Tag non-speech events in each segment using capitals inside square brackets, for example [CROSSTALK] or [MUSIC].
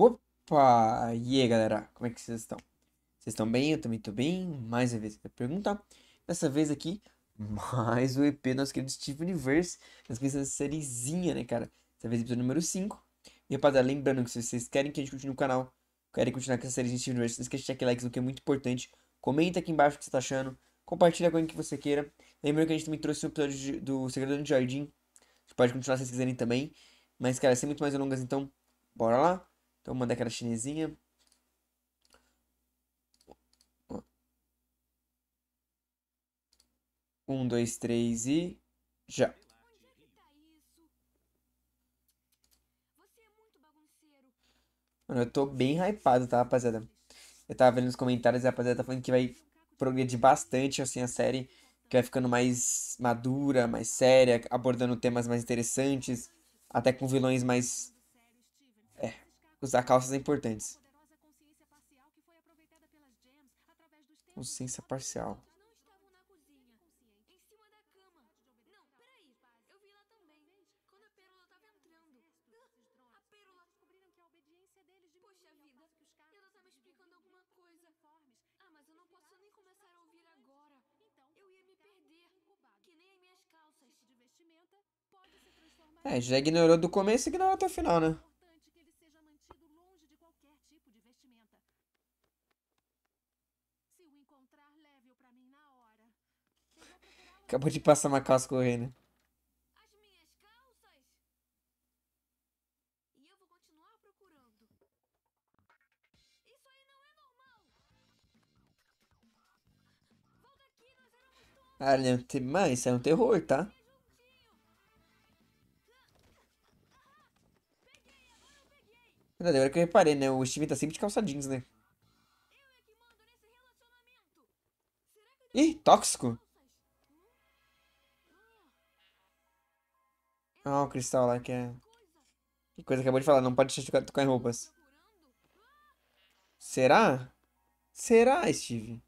Opa! E aí, galera? Como é que vocês estão? Vocês estão bem? Eu também estou bem. Mais uma vez pra perguntar. Dessa vez aqui, [LAUGHS] mais o EP do nosso querido Steve Universe. Nós começamos essa sériezinha, né, cara? Dessa vez episódio número 5. E, rapaziada, lembrando que se vocês querem que a gente continue o canal, querem continuar com essa série de Steve Universe, não esqueça de deixar likes, o que é muito importante. Comenta aqui embaixo o que você tá achando. Compartilha com quem que você queira. Lembrando que a gente também trouxe um episódio de- do Segredo do Jardim. Você pode continuar se vocês quiserem também. Mas, cara, sem muito mais delongas, então, bora lá. Então, manda aquela chinesinha. Um, dois, três e. Já. Mano, eu tô bem hypado, tá, rapaziada? Eu tava vendo nos comentários e a rapaziada tá falando que vai progredir bastante, assim, a série. Que vai ficando mais madura, mais séria, abordando temas mais interessantes. Até com vilões mais. É, usar calças importantes. Poderosa consciência parcial É, já ignorou do começo e ignorou até o final, né? importante que ele seja mantido longe de qualquer tipo de vestimenta. Se o encontrar, leve-o pra mim na hora. Eu vou procurá-lo Acabou de passar uma calça correndo. É todos Ah, te- Mano, isso é um terror, tá? Verdade, agora que eu reparei, né? O Steven tá sempre de calça jeans, né? Eu é Ah, o cristal lá que é. Que coisa, acabou de falar, não pode deixar de tocar em roupas. Será? Será, Steve?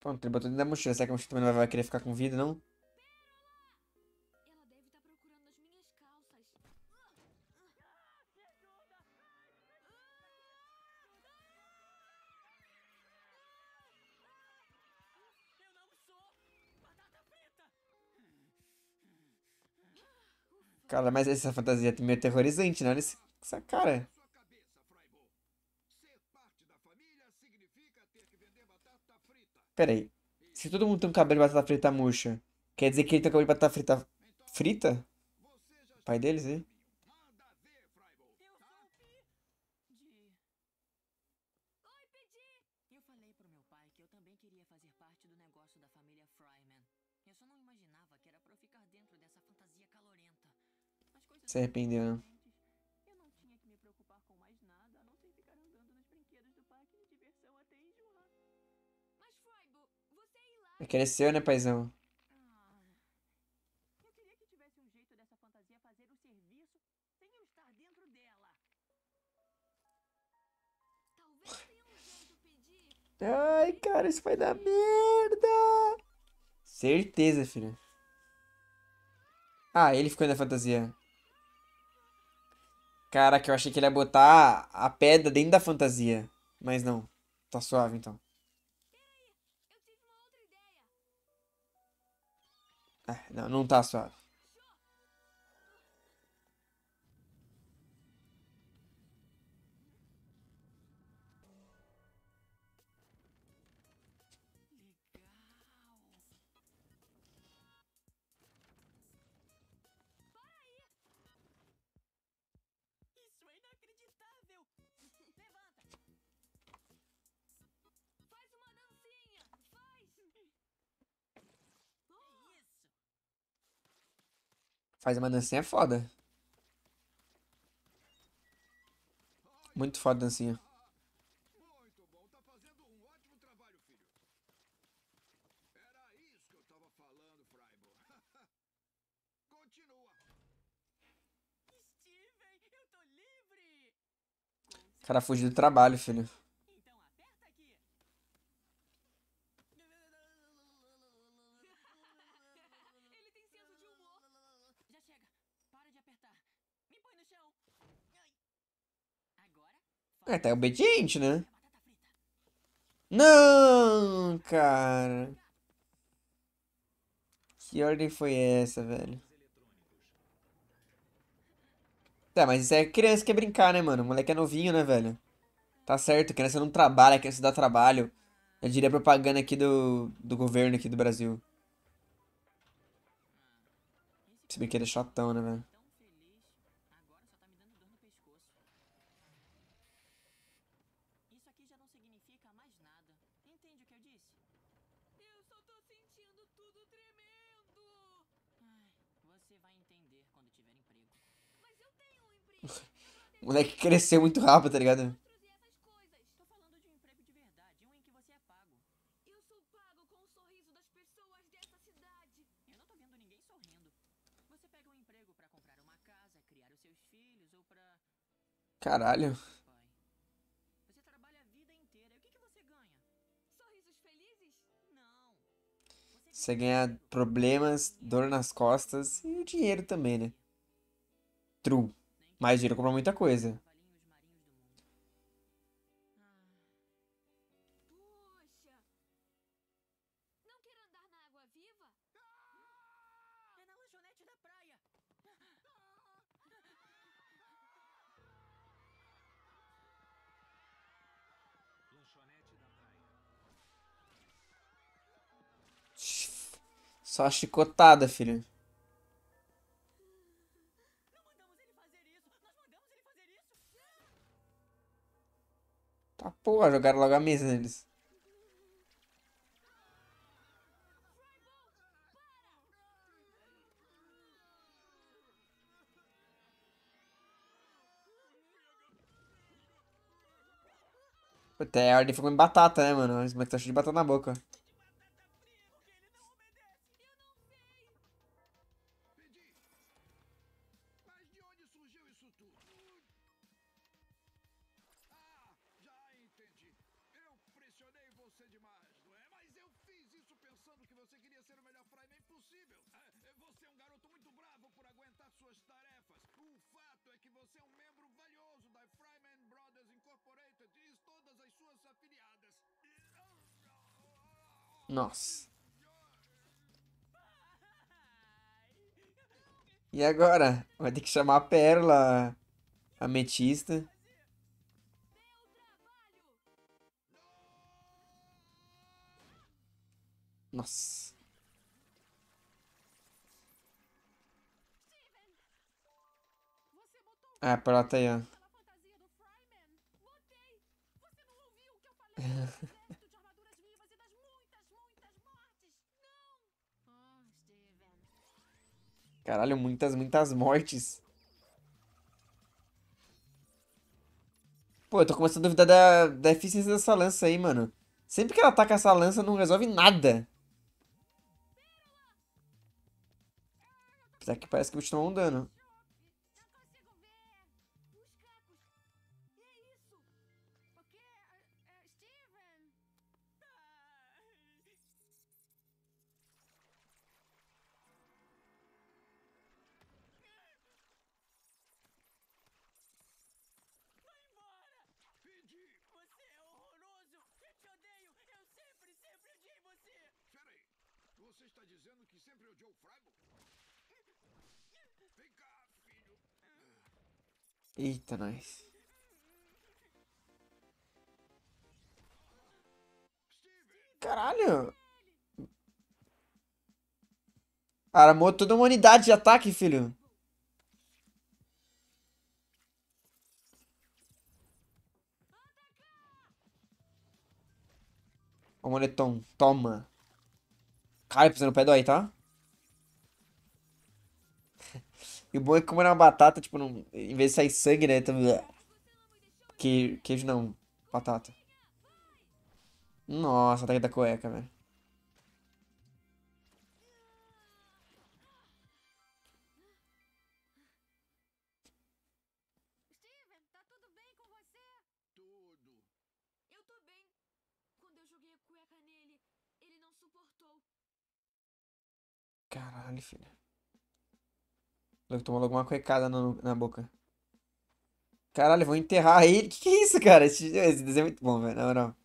Pronto, ele botou dentro da mochila. Será que a mochila também não vai querer ficar com vida, não? Cara, mas essa fantasia é meio aterrorizante, né? Olha essa cara. Pera aí. Se todo mundo tem um cabelo de batata frita murcha, quer dizer que ele tem um cabelo de batata frita frita? Pai deles, hein? manda ver, Fraibo. Eu sou de. Oi, Pedi! Eu falei pro meu pai que eu também queria fazer parte do negócio da família Fryman. Eu só não imaginava que era pra eu ficar dentro dessa fantasia calorenta. As coisas Se arrependeu, né? diferentes. Eu não tinha que me preocupar com mais nada, a não ser ficar andando nos brinquedos do parque de diversão até enjoar. Mas, Fraibo, você é hilário. É cresceu, né, paizão? Ah, eu queria que tivesse um jeito dessa fantasia fazer o serviço sem eu estar dentro dela. Talvez tenha um jeito, Pedi. Ai, cara, isso vai dar merda! Certeza, filho. Ah, ele ficou na fantasia. Caraca, eu achei que ele ia botar a pedra dentro da fantasia. Mas não. Tá suave, então. Ah, não, não tá suave. Faz uma dancinha foda. Muito foda a dancinha. O cara fugiu do trabalho, filho. Então aperta aqui! É, tá obediente, né? Não, cara. Que ordem foi essa, velho? Tá, mas isso é criança que quer brincar, né, mano? O moleque é novinho, né, velho? Tá certo, criança não trabalha, criança dá trabalho. Eu diria propaganda aqui do, do governo aqui do Brasil. Se bem que é chatão, né, velho? Tão feliz, agora só tá me dando dor no pescoço. Isso aqui já não significa mais nada. Entende o que eu disse? Eu só tô sentindo tudo tremendo. Ai, você vai entender quando tiver emprego. Mas eu tenho um emprego. O moleque cresceu muito rápido, tá ligado? Produzir essas coisas. Tô falando de um emprego de verdade, um em que você é pago. Eu sou pago com o sorriso das pessoas dessa cidade. Eu não tô vendo ninguém sorrindo. Você pega um emprego pra comprar uma casa, criar os seus filhos ou pra Caralho. Você trabalha a vida inteira. O que, que você ganha? Sorrisos felizes? Não. Você ganha problemas, dor nas costas e o dinheiro também, né? True. Mais dinheiro compra muita coisa. Cavalinhos marinhos do Porra, jogaram logo a mesa neles. Puta, é a ordem foi comer batata, né, mano? Esse moleque tá cheio de batata na boca. Você demais, não é? Mas eu fiz isso pensando que você queria ser o melhor Fryman possível. Ah, Você é um garoto muito bravo por aguentar suas tarefas. O fato é que você é um membro valioso da Fryman Brothers Incorporated e todas as suas afiliadas. Nossa. E agora? Vai ter que chamar a Pérola, a ametista. Mortes. Não. Oh, Steven. Caralho, muitas, muitas mortes. Pô, eu tô começando a duvidar da, da eficiência dessa lança aí, mano. Sempre que ela ataca essa lança, não resolve nada. Apesar que parece que o bicho tomou. Você está dizendo que sempre odiou o Fryman? Eita, nós. Caralho. Armou toda uma unidade de ataque, filho. O moletom, toma. Cara, pisando no pé dói, tá? E o bom é que como era uma batata, tipo, não, em vez de sair sangue, né? Então, que, queijo não, batata. Nossa, ataque da cueca, velho. Caralho, filho. Tomou logo uma cuecada no- na boca. Caralho, vão enterrar ele. Que que é isso, cara? Esse, esse desenho é muito bom, velho. Na moral.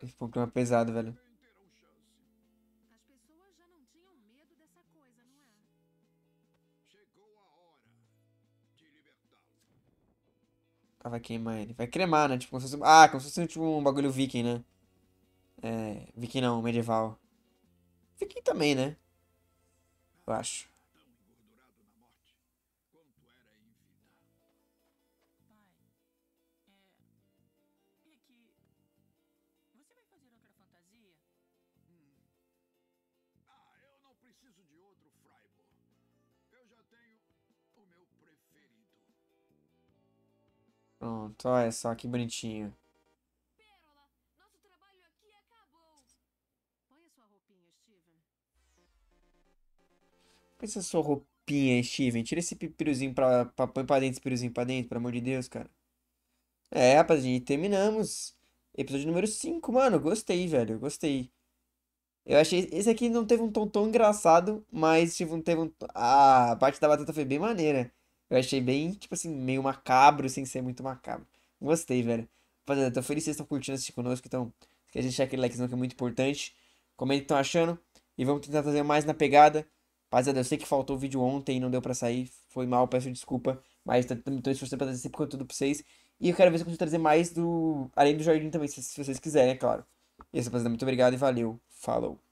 É Esse um clima pesado, velho. é? Ah, vai queimar ele. Vai cremar, né? Tipo, como se fosse... Ah, como se fosse tipo um bagulho viking, né? É... Viking não, medieval. Viking também, né? Eu acho. Tão engordurado na morte quanto Pensa sua roupinha, Steven. Tira esse piruzinho pra, pra. Põe pra dentro esse piruzinho pra dentro, pelo amor de Deus, cara. É, rapaziada, terminamos. Episódio número 5, mano. Gostei, velho. Gostei. Eu achei. Esse aqui não teve um tom tão engraçado, mas tipo, teve um. Ah, a parte da batata foi bem maneira. Eu achei bem, tipo assim, meio macabro, sem ser muito macabro. Gostei, velho. Rapaziada, tô feliz que vocês estão curtindo assistir conosco. Então, quer deixar aquele likezão que é muito importante. Comenta o que estão achando. E vamos tentar fazer mais na pegada. Rapaziada, eu sei que faltou o vídeo ontem não deu pra sair. Foi mal, peço desculpa. Mas tô esforçando pra trazer sempre conteúdo pra vocês. E eu quero ver se eu consigo trazer mais do. Além do Jardim também, se, se vocês quiserem, é claro. E é isso, rapaziada. Muito obrigado e valeu. Falou.